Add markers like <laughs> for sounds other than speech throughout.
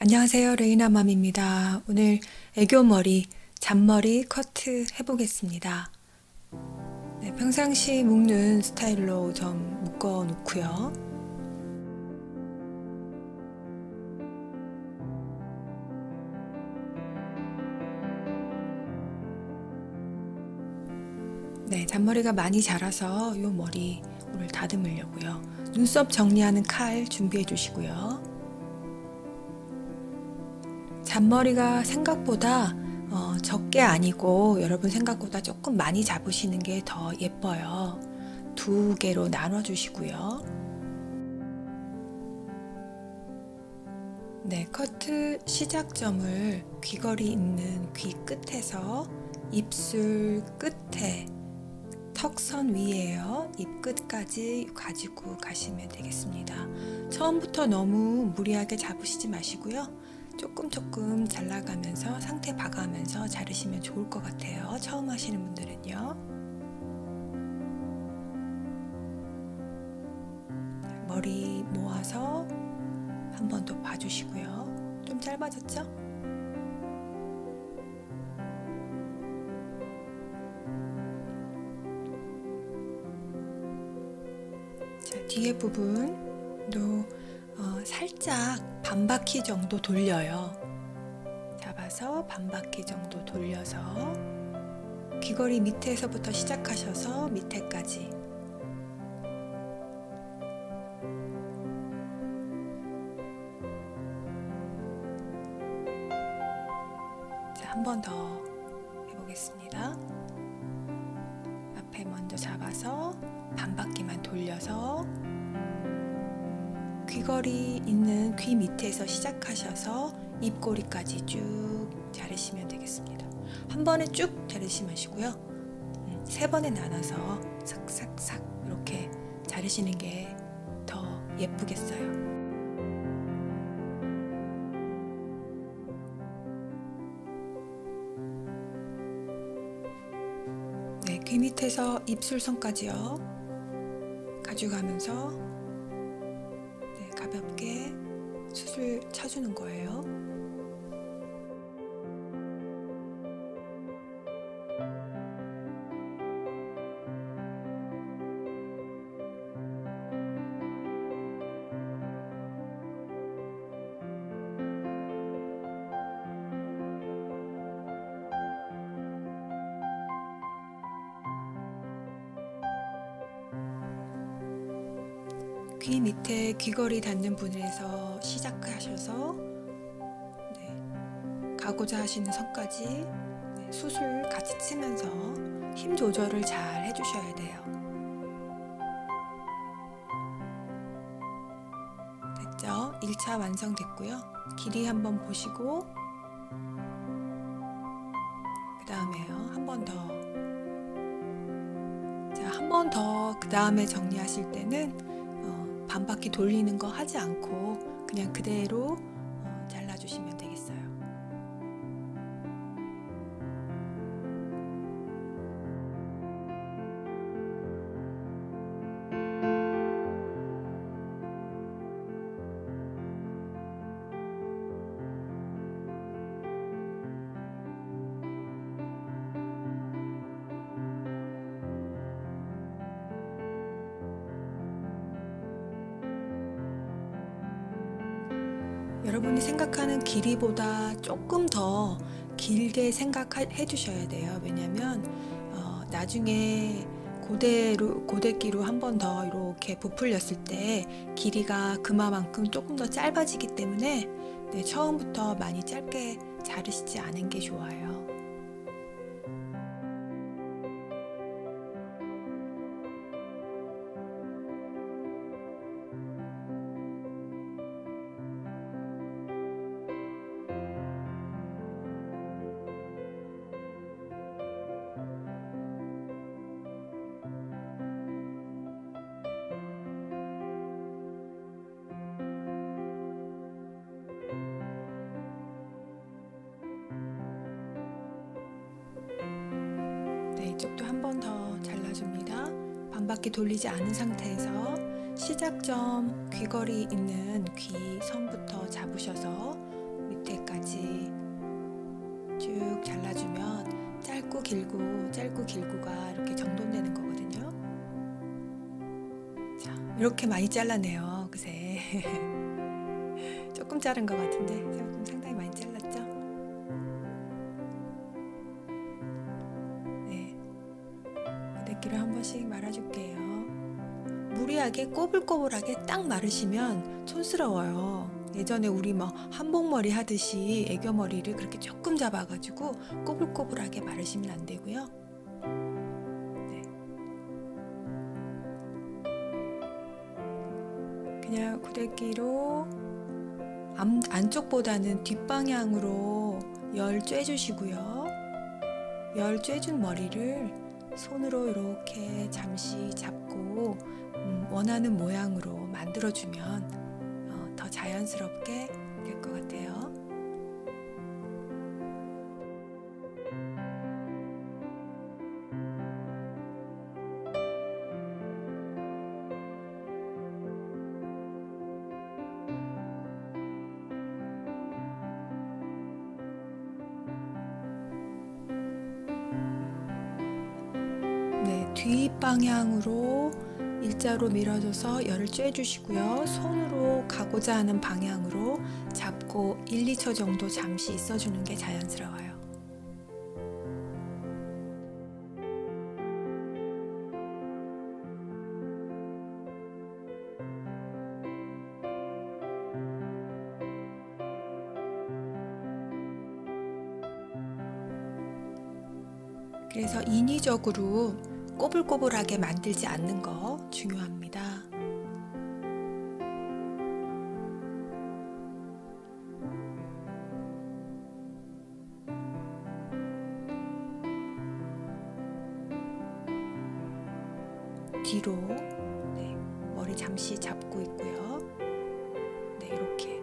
안녕하세요. 레이나맘입니다. 오늘 애교머리, 잔머리 커트 해보겠습니다. 네, 평상시 묶는 스타일로 좀 묶어 놓고요. 네, 잔머리가 많이 자라서 이 머리 오늘 다듬으려고요. 눈썹 정리하는 칼 준비해 주시고요. 잔머리가 생각보다 어, 적게 아니고 여러분 생각보다 조금 많이 잡으시는 게 더 예뻐요. 두 개로 나눠 주시고요. 네, 커트 시작점을 귀걸이 있는 귀 끝에서 입술 끝에 턱선 위에요. 입 끝까지 가지고 가시면 되겠습니다. 처음부터 너무 무리하게 잡으시지 마시고요. 조금 조금 잘라가면서 상태 봐가면서 자르시면 좋을 것 같아요. 처음 하시는 분들은요. 머리 모아서 한 번 더 봐주시고요. 좀 짧아졌죠? 자, 뒤에 부분도 어, 살짝 반 바퀴 정도 돌려요. 잡아서 반 바퀴 정도 돌려서 귀걸이 밑에서부터 시작하셔서 밑에까지 자, 한번 더 해보겠습니다. 앞에 먼저 잡아서 반 바퀴만 돌려서 귀걸이 있는 귀 밑에서 시작하셔서 입꼬리까지 쭉 자르시면 되겠습니다. 한 번에 쭉 자르지 마시고요. 음, 세 번에 나눠서 싹싹싹 이렇게 자르시는 게 더 예쁘겠어요. 네, 귀 밑에서 입술선까지요. 가져가면서 네, 가볍게 수술 쳐주는 거예요. 귀 밑에 귀걸이 닿는 분에서 시작하셔서 네, 가고자 하시는 선까지 네, 수술 같이 치면서 힘 조절을 잘 해주셔야 돼요. 됐죠? 1차 완성됐고요. 길이 한번 보시고 그 다음에요. 한 번 더. 자, 한 번 더 그 다음에 정리하실 때는 반 바퀴 돌리는 거 하지 않고 그냥 그대로 여러분이 생각하는 길이보다 조금 더 길게 생각해 주셔야 돼요. 왜냐면 어, 나중에 고대로 고데기로 한 번 더 이렇게 부풀렸을 때 길이가 그마만큼 조금 더 짧아지기 때문에 네, 처음부터 많이 짧게 자르시지 않은 게 좋아요. 이쪽도 한 번 더 잘라줍니다. 반바퀴 돌리지 않은 상태에서 시작점 귀걸이 있는 귀 선부터 잡으셔서 밑에까지 쭉 잘라주면 짧고 길고 짧고 길고가 이렇게 정돈되는 거거든요. 자, 이렇게 많이 잘라네요. 그새 <laughs> 조금 자른 것 같은데 조금 상당히 많이 잘랐죠? 말아줄게요. 무리하게 꼬불꼬불하게 딱 마르시면 촌스러워요. 예전에 우리 뭐 한복머리 하듯이 애교머리를 그렇게 조금 잡아가지고 꼬불꼬불하게 마르시면 안 되고요. 네. 그냥 고데기로 안, 안쪽보다는 뒷방향으로 열 쬐주시고요. 열 쬐준 머리를 손으로 이렇게 잠시 잡고 음, 원하는 모양으로 만들어주면 더 자연스럽게 될 것 같아요. 네, 뒷방향으로 일자로 밀어줘서 열을 쬐주시고요. 손으로 가고자 하는 방향으로 잡고 1, 2초 정도 잠시 있어주는 게 자연스러워요. 그래서 인위적으로 꼬불꼬불하게 만들지 않는 거 중요합니다. 뒤로 네, 머리 잠시 잡고 있고요. 네, 이렇게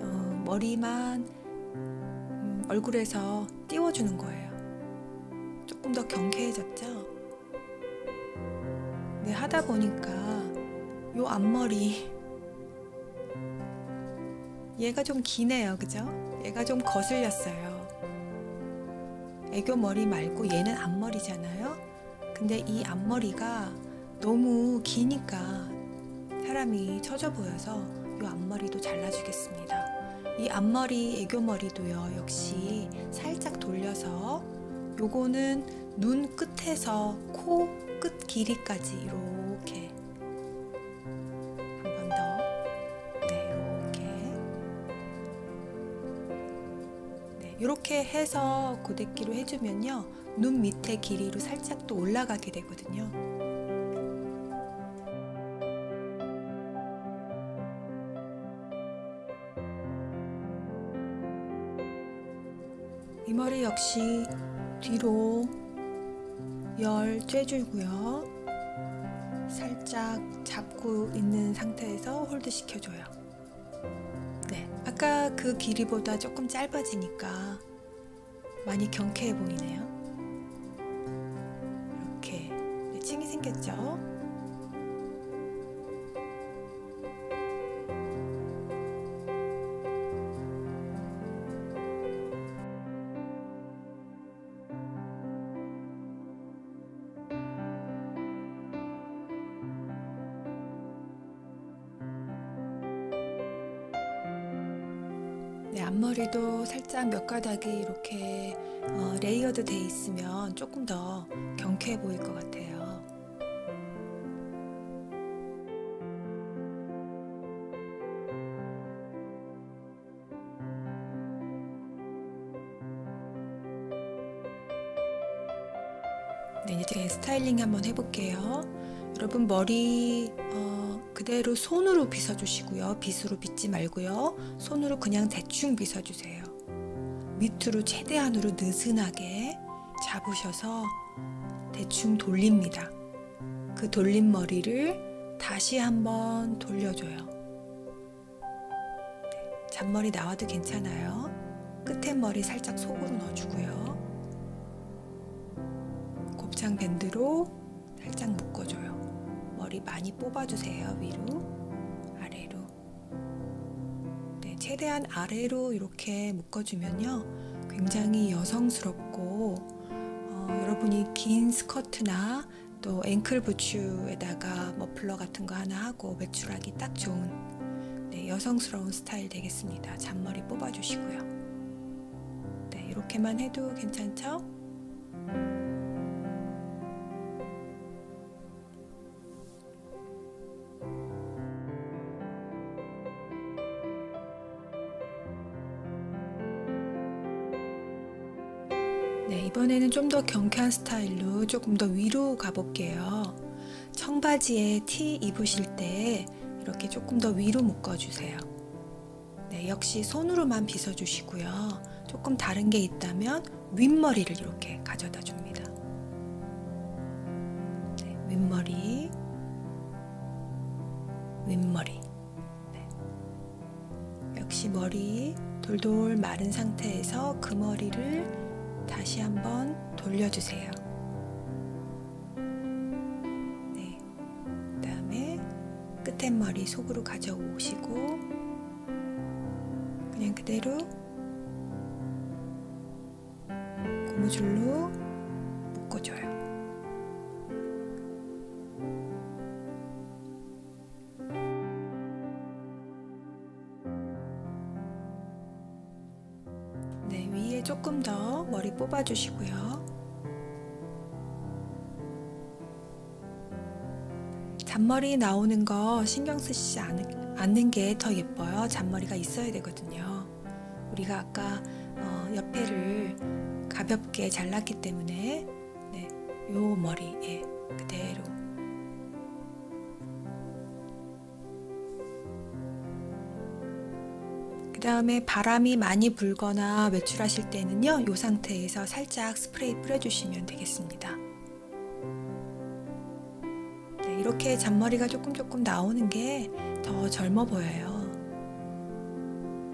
어, 머리만 음, 얼굴에서 띄워주는 거예요. 조금 더 경쾌해졌죠? 네, 하다 보니까 요 앞머리 얘가 좀 기네요. 그죠? 얘가 좀 거슬렸어요. 애교 머리 말고 얘는 앞머리잖아요. 근데 이 앞머리가 너무 기니까 사람이 처져 보여서 이 앞머리도 잘라주겠습니다. 이 앞머리 애교 머리도요. 역시 살짝 돌려서 요거는 눈 끝에서 코 끝 길이까지 이렇게 한 번 더. 네, 이렇게. 네, 이렇게 해서 고데기로 해주면요. 눈 밑에 길이로 살짝 또 올라가게 되거든요. 이 머리 역시 뒤로 열 쬐주고요. 살짝 잡고 있는 상태에서 hold 시켜줘요. 네, 아까 그 길이보다 조금 짧아지니까 많이 경쾌해 보이네요. 이렇게 네, 층이 생겼죠? 머리도 살짝 몇 가닥이 이렇게 어, layered 돼 있으면 조금 더 경쾌해 보일 것 같아요. 네, 이제 스타일링 한번 해볼게요. 여러분 머리 어, 그대로 손으로 빗어주시고요. 빗으로 빗지 말고요. 손으로 그냥 대충 빗어주세요. 밑으로 최대한으로 느슨하게 잡으셔서 대충 돌립니다. 그 돌린 머리를 다시 한번 돌려줘요. 네, 잔머리 나와도 괜찮아요. 끝에 머리 살짝 속으로 넣어주고요. 곱창 밴드로 살짝 묶어줘요. 머리 많이 뽑아주세요. 위로, 아래로. 네, 최대한 아래로 이렇게 묶어주면요. 굉장히 여성스럽고 어, 여러분이 긴 스커트나 또 앵클 부츠에다가 머플러 같은 거 하나 하고 외출하기 딱 좋은 네, 여성스러운 스타일 되겠습니다. 잔머리 뽑아주시고요. 네, 이렇게만 해도 괜찮죠? 이번에는 좀 더 경쾌한 스타일로 조금 더 위로 가볼게요. 청바지에 티 입으실 때 이렇게 조금 더 위로 묶어주세요. 네, 역시 손으로만 빗어주시고요. 조금 다른 게 있다면 윗머리를 이렇게 가져다 줍니다. 네, 윗머리, 윗머리. 네. 역시 머리 돌돌 마른 상태에서 그 머리를 다시 한번 돌려주세요. 네. 그 다음에 끝에 머리 속으로 가져오시고, 그냥 그대로 고무줄로 묶어줘요. 더 머리 뽑아주시고요. 잔머리 나오는 거 신경 쓰시지 않는 게 더 예뻐요. 잔머리가 있어야 되거든요. 우리가 아까 어, 옆에를 가볍게 잘랐기 때문에 네, 요 머리에 그대로 다음에 바람이 많이 불거나 외출하실 때는요, 이 상태에서 살짝 스프레이 뿌려주시면 되겠습니다. 네, 이렇게 잔머리가 조금 조금 나오는 게 더 젊어 보여요.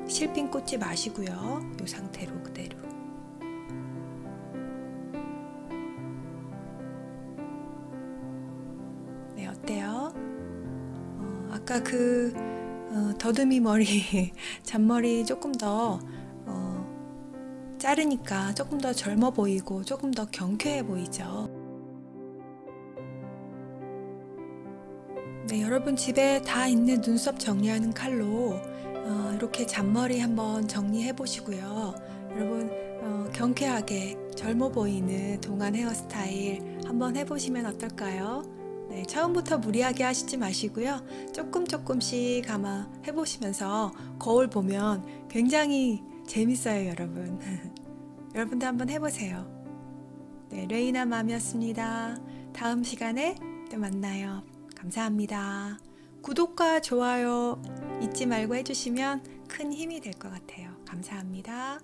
실핀 꽂지 마시고요. 이 상태로 그대로. 네, 어때요? 어, 아까 그 어, 더듬이 머리, <laughs> 잔머리 조금 더 어, 자르니까 조금 더 젊어 보이고 조금 더 경쾌해 보이죠. 네, 여러분 집에 다 있는 눈썹 정리하는 칼로 어, 이렇게 잔머리 한번 정리해 보시고요. 여러분 어, 경쾌하게 젊어 보이는 동안 헤어스타일 한번 해보시면 어떨까요? 네, 처음부터 무리하게 하시지 마시고요. 조금 조금씩 아마 해보시면서 거울 보면 굉장히 재밌어요, 여러분. <laughs> 여러분도 한번 해보세요. 네, 레이나 맘이었습니다. 다음 시간에 또 만나요. 감사합니다. 구독과 좋아요 잊지 말고 해주시면 큰 힘이 될 것 같아요. 감사합니다.